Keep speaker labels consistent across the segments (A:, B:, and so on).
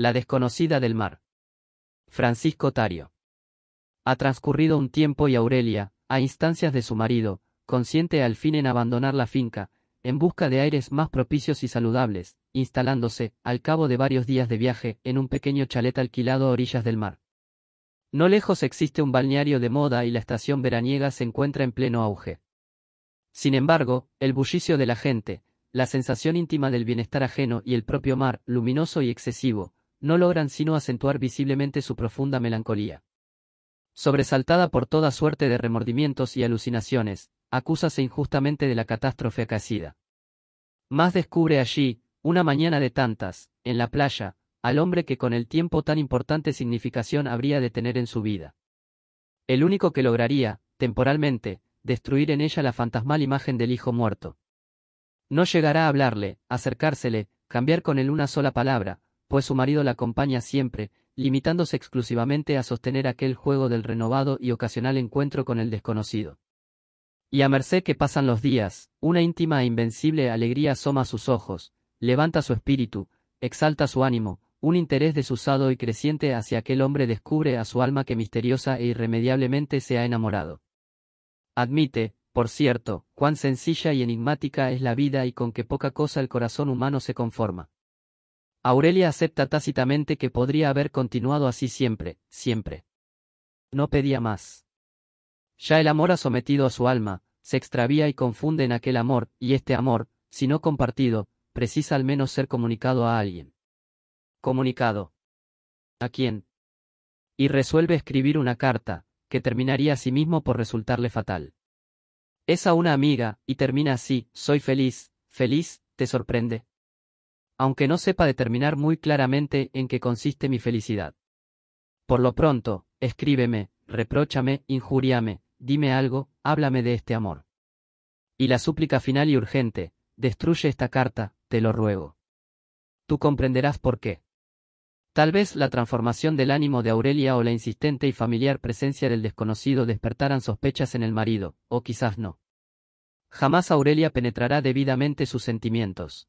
A: La desconocida del mar. Francisco Tario. Ha transcurrido un tiempo y Aurelia, a instancias de su marido, consciente al fin en abandonar la finca, en busca de aires más propicios y saludables, instalándose, al cabo de varios días de viaje, en un pequeño chalet alquilado a orillas del mar. No lejos existe un balneario de moda y la estación veraniega se encuentra en pleno auge. Sin embargo, el bullicio de la gente, la sensación íntima del bienestar ajeno y el propio mar, luminoso y excesivo, no logran sino acentuar visiblemente su profunda melancolía. Sobresaltada por toda suerte de remordimientos y alucinaciones, acúsase injustamente de la catástrofe acaecida. Más descubre allí, una mañana de tantas, en la playa, al hombre que con el tiempo tan importante significación habría de tener en su vida. El único que lograría, temporalmente, destruir en ella la fantasmal imagen del hijo muerto. No llegará a hablarle, acercársele, cambiar con él una sola palabra, pues su marido la acompaña siempre, limitándose exclusivamente a sostener aquel juego del renovado y ocasional encuentro con el desconocido. Y a merced que pasan los días, una íntima e invencible alegría asoma a sus ojos, levanta su espíritu, exalta su ánimo, un interés desusado y creciente hacia aquel hombre descubre a su alma que misteriosa e irremediablemente se ha enamorado. Admite, por cierto, cuán sencilla y enigmática es la vida y con qué poca cosa el corazón humano se conforma. Aurelia acepta tácitamente que podría haber continuado así siempre, siempre. No pedía más. Ya el amor ha sometido a su alma, se extravía y confunde en aquel amor, y este amor, si no compartido, precisa al menos ser comunicado a alguien. Comunicado. ¿A quién? Y resuelve escribir una carta, que terminaría asimismo por resultarle fatal. Es a una amiga, y termina así, soy feliz, feliz, ¿te sorprende? Aunque no sepa determinar muy claramente en qué consiste mi felicidad. Por lo pronto, escríbeme, repróchame, injuriame, dime algo, háblame de este amor. Y la súplica final y urgente, destruye esta carta, te lo ruego. Tú comprenderás por qué. Tal vez la transformación del ánimo de Aurelia o la insistente y familiar presencia del desconocido despertaran sospechas en el marido, o quizás no. Jamás Aurelia penetrará debidamente sus sentimientos.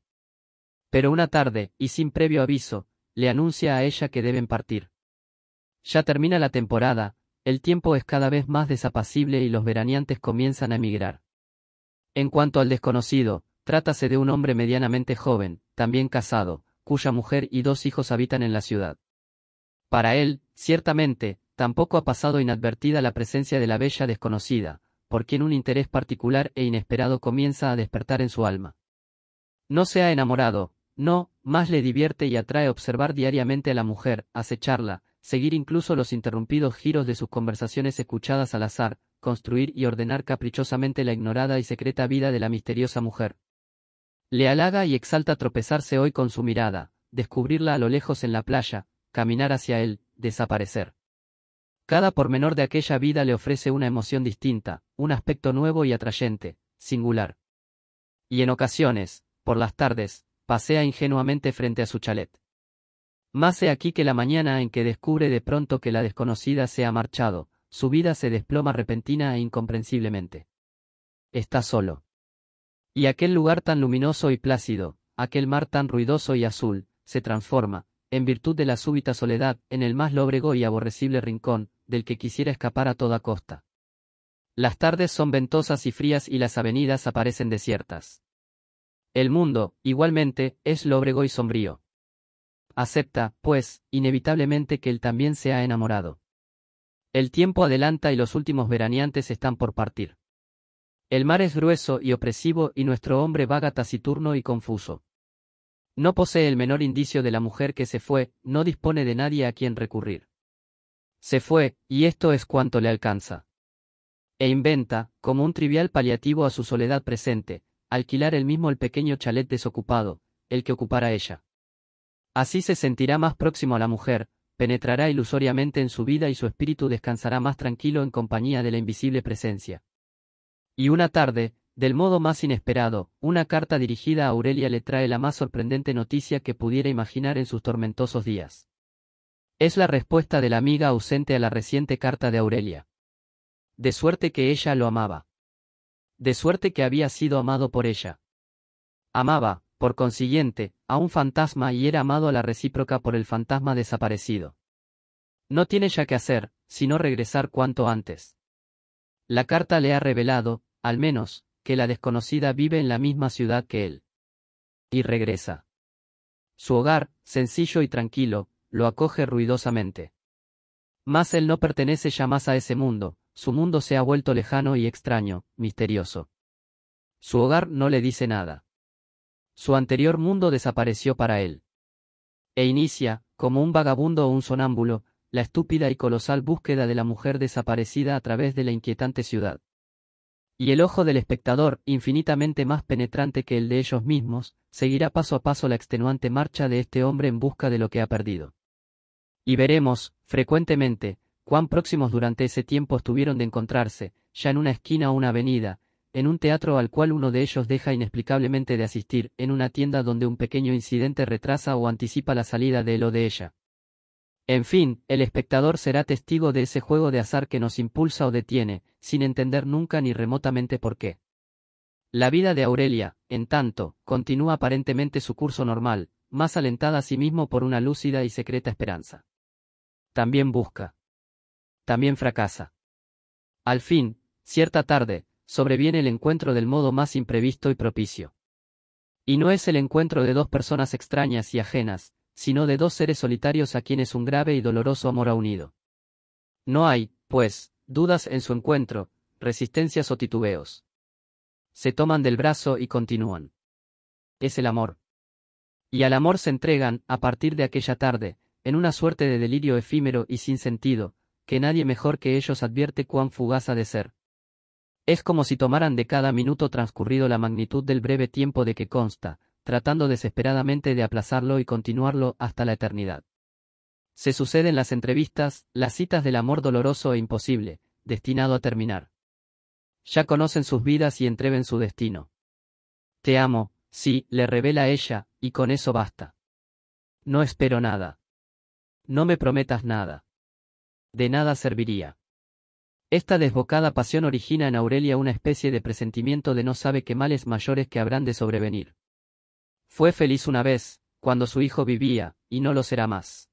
A: Pero una tarde, y sin previo aviso, le anuncia a ella que deben partir. Ya termina la temporada, el tiempo es cada vez más desapacible y los veraneantes comienzan a emigrar. En cuanto al desconocido, trátase de un hombre medianamente joven, también casado, cuya mujer y dos hijos habitan en la ciudad. Para él, ciertamente, tampoco ha pasado inadvertida la presencia de la bella desconocida, por quien un interés particular e inesperado comienza a despertar en su alma. No se ha enamorado, no, más le divierte y atrae observar diariamente a la mujer, acecharla, seguir incluso los interrumpidos giros de sus conversaciones escuchadas al azar, construir y ordenar caprichosamente la ignorada y secreta vida de la misteriosa mujer. Le halaga y exalta tropezarse hoy con su mirada, descubrirla a lo lejos en la playa, caminar hacia él, desaparecer. Cada pormenor de aquella vida le ofrece una emoción distinta, un aspecto nuevo y atrayente, singular. Y en ocasiones, por las tardes, pasea ingenuamente frente a su chalet. Más he aquí que la mañana en que descubre de pronto que la desconocida se ha marchado, su vida se desploma repentina e incomprensiblemente. Está solo. Y aquel lugar tan luminoso y plácido, aquel mar tan ruidoso y azul, se transforma, en virtud de la súbita soledad, en el más lóbrego y aborrecible rincón, del que quisiera escapar a toda costa. Las tardes son ventosas y frías y las avenidas aparecen desiertas. El mundo, igualmente, es lóbrego y sombrío. Acepta, pues, inevitablemente que él también se ha enamorado. El tiempo adelanta y los últimos veraneantes están por partir. El mar es grueso y opresivo y nuestro hombre vaga taciturno y confuso. No posee el menor indicio de la mujer que se fue, no dispone de nadie a quien recurrir. Se fue, y esto es cuanto le alcanza. E inventa, como un trivial paliativo a su soledad presente, alquilar él mismo el pequeño chalet desocupado, el que ocupara ella. Así se sentirá más próximo a la mujer, penetrará ilusoriamente en su vida y su espíritu descansará más tranquilo en compañía de la invisible presencia. Y una tarde, del modo más inesperado, una carta dirigida a Aurelia le trae la más sorprendente noticia que pudiera imaginar en sus tormentosos días. Es la respuesta de la amiga ausente a la reciente carta de Aurelia. De suerte que ella lo amaba. De suerte que había sido amado por ella. Amaba, por consiguiente, a un fantasma y era amado a la recíproca por el fantasma desaparecido. No tiene ya que hacer, sino regresar cuanto antes. La carta le ha revelado, al menos, que la desconocida vive en la misma ciudad que él. Y regresa. Su hogar, sencillo y tranquilo, lo acoge ruidosamente. Mas él no pertenece ya más a ese mundo, su mundo se ha vuelto lejano y extraño, misterioso. Su hogar no le dice nada. Su anterior mundo desapareció para él. E inicia, como un vagabundo o un sonámbulo, la estúpida y colosal búsqueda de la mujer desaparecida a través de la inquietante ciudad. Y el ojo del espectador, infinitamente más penetrante que el de ellos mismos, seguirá paso a paso la extenuante marcha de este hombre en busca de lo que ha perdido. Y veremos, frecuentemente, cuán próximos durante ese tiempo estuvieron de encontrarse, ya en una esquina o una avenida, en un teatro al cual uno de ellos deja inexplicablemente de asistir, en una tienda donde un pequeño incidente retrasa o anticipa la salida de él o de ella. En fin, el espectador será testigo de ese juego de azar que nos impulsa o detiene, sin entender nunca ni remotamente por qué. La vida de Aurelia, en tanto, continúa aparentemente su curso normal, más alentada a sí mismo por una lúcida y secreta esperanza. También busca. También fracasa. Al fin, cierta tarde, sobreviene el encuentro del modo más imprevisto y propicio. Y no es el encuentro de dos personas extrañas y ajenas, sino de dos seres solitarios a quienes un grave y doloroso amor ha unido. No hay, pues, dudas en su encuentro, resistencias o titubeos. Se toman del brazo y continúan. Es el amor. Y al amor se entregan, a partir de aquella tarde, en una suerte de delirio efímero y sin sentido, que nadie mejor que ellos advierte cuán fugaz ha de ser. Es como si tomaran de cada minuto transcurrido la magnitud del breve tiempo de que consta, tratando desesperadamente de aplazarlo y continuarlo hasta la eternidad. Se suceden las entrevistas, las citas del amor doloroso e imposible, destinado a terminar. Ya conocen sus vidas y entreven su destino. Te amo, sí, le revela ella, y con eso basta. No espero nada. No me prometas nada. De nada serviría. Esta desbocada pasión origina en Aurelia una especie de presentimiento de no sabe qué males mayores que habrán de sobrevenir. Fue feliz una vez, cuando su hijo vivía, y no lo será más.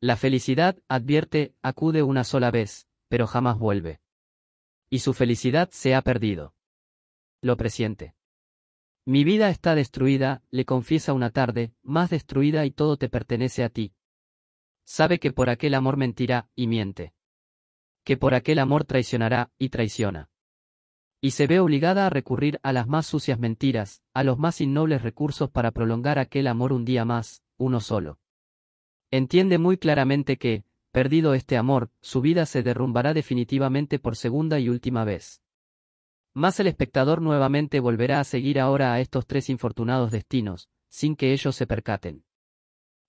A: La felicidad, advierte, acude una sola vez, pero jamás vuelve. Y su felicidad se ha perdido. Lo presiente. Mi vida está destruida, le confiesa una tarde, más destruida y todo te pertenece a ti. Sabe que por aquel amor mentirá, y miente. Que por aquel amor traicionará, y traiciona y se ve obligada a recurrir a las más sucias mentiras, a los más innobles recursos para prolongar aquel amor un día más, uno solo. Entiende muy claramente que, perdido este amor, su vida se derrumbará definitivamente por segunda y última vez. Mas el espectador nuevamente volverá a seguir ahora a estos tres infortunados destinos, sin que ellos se percaten.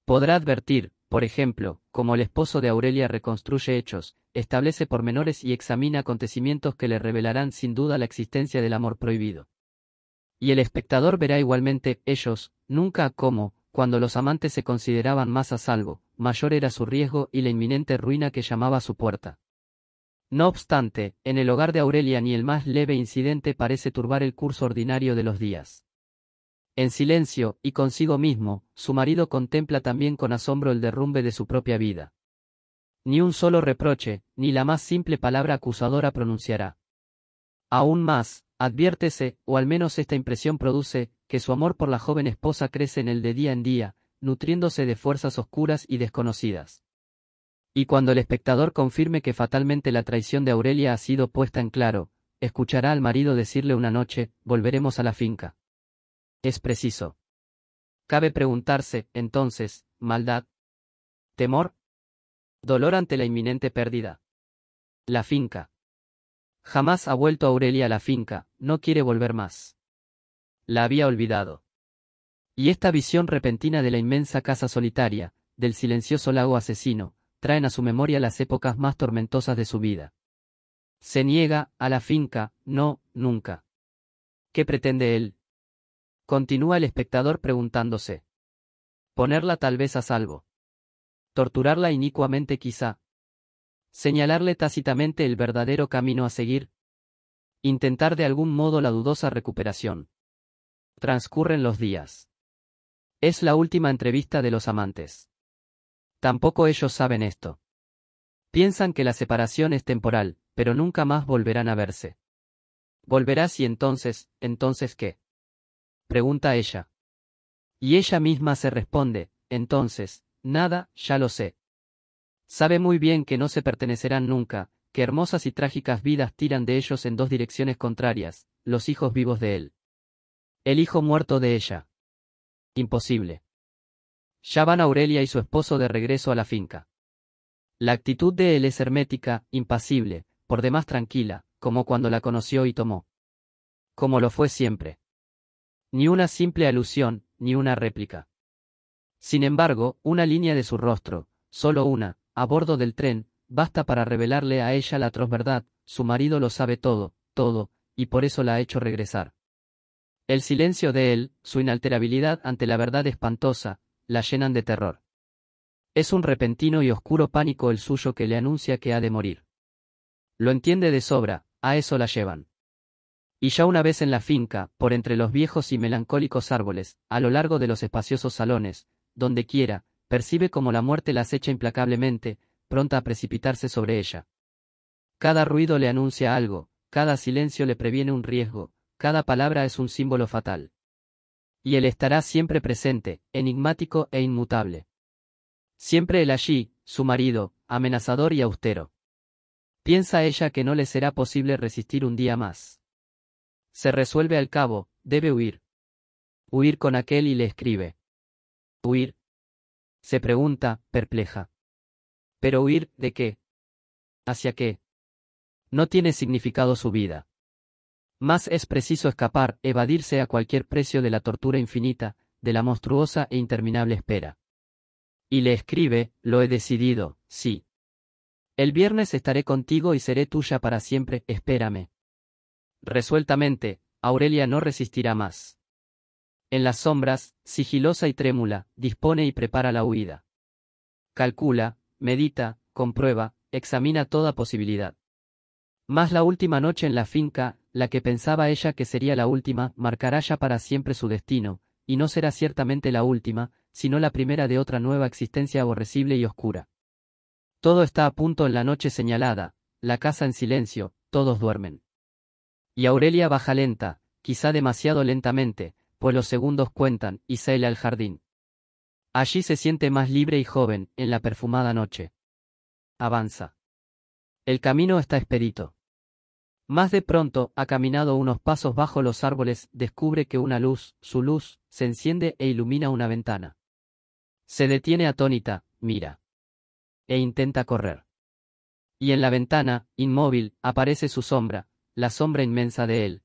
A: Podrá advertir, por ejemplo, como el esposo de Aurelia reconstruye hechos, establece pormenores y examina acontecimientos que le revelarán sin duda la existencia del amor prohibido. Y el espectador verá igualmente, ellos, nunca como, cuando los amantes se consideraban más a salvo, mayor era su riesgo y la inminente ruina que llamaba a su puerta. No obstante, en el hogar de Aurelia ni el más leve incidente parece turbar el curso ordinario de los días. En silencio, y consigo mismo, su marido contempla también con asombro el derrumbe de su propia vida. Ni un solo reproche, ni la más simple palabra acusadora pronunciará. Aún más, adviértese, o al menos esta impresión produce, que su amor por la joven esposa crece en el de día en día, nutriéndose de fuerzas oscuras y desconocidas. Y cuando el espectador confirme que fatalmente la traición de Aurelia ha sido puesta en claro, escuchará al marido decirle una noche, volveremos a la finca. Es preciso. Cabe preguntarse, entonces, maldad. Temor. Dolor ante la inminente pérdida. La finca. Jamás ha vuelto Aurelia a la finca, no quiere volver más. La había olvidado. Y esta visión repentina de la inmensa casa solitaria, del silencioso lago asesino, traen a su memoria las épocas más tormentosas de su vida. Se niega, a la finca, no, nunca. ¿Qué pretende él? Continúa el espectador preguntándose. Ponerla tal vez a salvo. Torturarla inicuamente quizá. Señalarle tácitamente el verdadero camino a seguir. Intentar de algún modo la dudosa recuperación. Transcurren los días. Es la última entrevista de los amantes. Tampoco ellos saben esto. Piensan que la separación es temporal, pero nunca más volverán a verse. Volverás y entonces, entonces qué? Pregunta ella. Y ella misma se responde, entonces, nada, ya lo sé. Sabe muy bien que no se pertenecerán nunca, que hermosas y trágicas vidas tiran de ellos en dos direcciones contrarias, los hijos vivos de él. El hijo muerto de ella. Imposible. Ya van Aurelia y su esposo de regreso a la finca. La actitud de él es hermética, impasible, por demás tranquila, como cuando la conoció y tomó. Como lo fue siempre. Ni una simple alusión, ni una réplica. Sin embargo, una línea de su rostro, solo una, a bordo del tren, basta para revelarle a ella la atroz verdad, su marido lo sabe todo, todo, y por eso la ha hecho regresar. El silencio de él, su inalterabilidad ante la verdad espantosa, la llenan de terror. Es un repentino y oscuro pánico el suyo que le anuncia que ha de morir. Lo entiende de sobra, a eso la llevan. Y ya una vez en la finca, por entre los viejos y melancólicos árboles, a lo largo de los espaciosos salones, donde quiera, percibe como la muerte la acecha implacablemente, pronta a precipitarse sobre ella. Cada ruido le anuncia algo, cada silencio le previene un riesgo, cada palabra es un símbolo fatal. Y él estará siempre presente, enigmático e inmutable. Siempre él allí, su marido, amenazador y austero. Piensa ella que no le será posible resistir un día más. Se resuelve al cabo, debe huir. Huir con aquel y le escribe. Huir, se pregunta, perpleja. ¿Pero huir de qué? ¿Hacia qué? No tiene significado su vida. Más es preciso escapar, evadirse a cualquier precio de la tortura infinita, de la monstruosa e interminable espera. Y le escribe, lo he decidido, sí. El viernes estaré contigo y seré tuya para siempre, espérame. Resueltamente, Aurelia no resistirá más. En las sombras, sigilosa y trémula, dispone y prepara la huida. Calcula, medita, comprueba, examina toda posibilidad. Más la última noche en la finca, la que pensaba ella que sería la última, marcará ya para siempre su destino, y no será ciertamente la última, sino la primera de otra nueva existencia aborrecible y oscura. Todo está a punto en la noche señalada, la casa en silencio, todos duermen. Y Aurelia baja lenta, quizá demasiado lentamente, pues los segundos cuentan, y sale al jardín. Allí se siente más libre y joven, en la perfumada noche. Avanza. El camino está expedito. Más de pronto, ha caminado unos pasos bajo los árboles, descubre que una luz, su luz, se enciende e ilumina una ventana. Se detiene atónita, mira. E intenta correr. Y en la ventana, inmóvil, aparece su sombra, la sombra inmensa de él,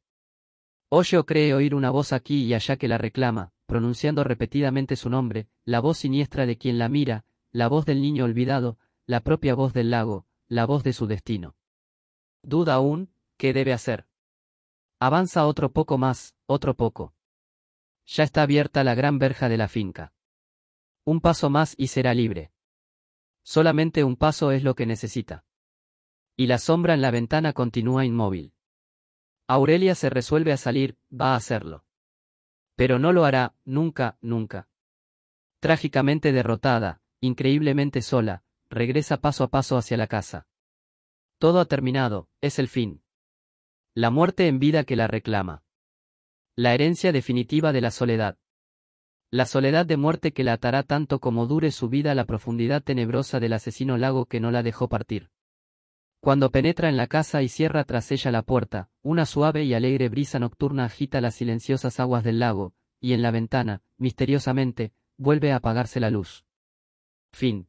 A: Oye o cree oír una voz aquí y allá que la reclama, pronunciando repetidamente su nombre, la voz siniestra de quien la mira, la voz del niño olvidado, la propia voz del lago, la voz de su destino. Duda aún, ¿qué debe hacer? Avanza otro poco más, otro poco. Ya está abierta la gran verja de la finca. Un paso más y será libre. Solamente un paso es lo que necesita. Y la sombra en la ventana continúa inmóvil. Aurelia se resuelve a salir, va a hacerlo. Pero no lo hará, nunca, nunca. Trágicamente derrotada, increíblemente sola, regresa paso a paso hacia la casa. Todo ha terminado, es el fin. La muerte en vida que la reclama. La herencia definitiva de la soledad. La soledad de muerte que la atará tanto como dure su vida a la profundidad tenebrosa del asesino lago que no la dejó partir. Cuando penetra en la casa y cierra tras ella la puerta, una suave y alegre brisa nocturna agita las silenciosas aguas del lago, y en la ventana, misteriosamente, vuelve a apagarse la luz. Fin.